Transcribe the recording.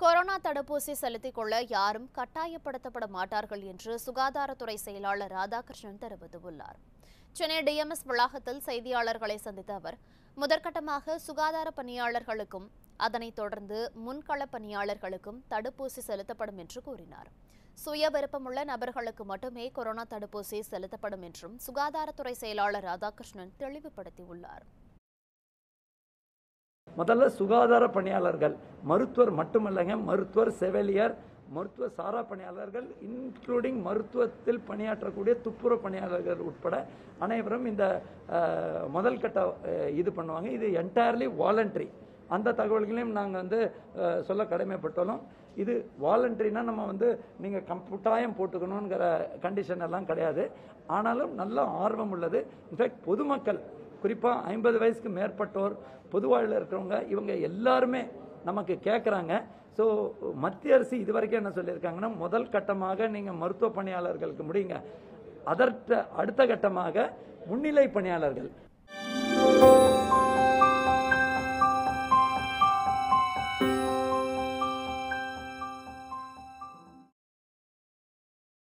Corona தடுப்பூசி செலுத்திக் கொள்ள யாரும் கட்டாயப்படுத்தப்பட மாட்டார்கள் என்று சுகாதாரத்துறை செயலாளர் ராதாகிருஷ்ணன் தெரிவித்துள்ளார். சென்னை டிஎம்எஸ் வளாகத்தில் செய்தியாளர்களை சந்தித்த அவர் முதற்கட்டமாக சுகாதார பணியாளர்களுக்கும் அதனைத் தொடர்ந்து முன்கள பணியாளர்களுக்கும் தடுப்பூசி செலுத்தப்படும் என்று கூறினார். சுய விருப்பமுள்ள நபர்களுக்கு மட்டுமே கொரோனா தடுப்பூசி செலுத்தப்படும் என்றும் சுகாதாரத்துறை செயலாளர் ராதாகிருஷ்ணன் தெளிவுபடுத்தியுள்ளார். முதல்ல சுகாதார பணியாளர்கள் மருத்துவர் மட்டுமல்லங்க மருத்துவர் செவிலியர் மருத்துவ சாரா பணியாளர்கள் இன்க்ளூடிங் மருத்துவத்தில் பணியாற்றக்கூடிய துப்புரவு பணியாளர்கள் உட்பட அனைவரும் இந்த முதல் கட்ட இது பண்ணுவாங்க. இது என்டையர்லி வாலண்ட்ரி அந்த தகவல்களையும் நாங்கள் வந்து சொல்ல கடமைப்பட்டாலும் இது வாலண்ட்ரினா நம்ம வந்து நீங்கள் கம்புட்டாயம் போட்டுக்கணுங்கிற கண்டிஷன் எல்லாம் கிடையாது. ஆனாலும் நல்ல ஆர்வம் உள்ளது. இன்ஃபேக்ட் பொதுமக்கள் குறிப்பாக ஐம்பது வயசுக்கு மேற்பட்டோர் பொதுவாழில் இருக்கிறவங்க இவங்க எல்லாருமே நமக்கு கேட்குறாங்க ஸோ மத்திய அரசு இது வரைக்கும் என்ன சொல்லியிருக்காங்கன்னா முதல் கட்டமாக நீங்கள் மருத்துவ பணியாளர்களுக்கு முடியுங்க. அதற்கு அடுத்த கட்டமாக முன்னிலை பணியாளர்கள்.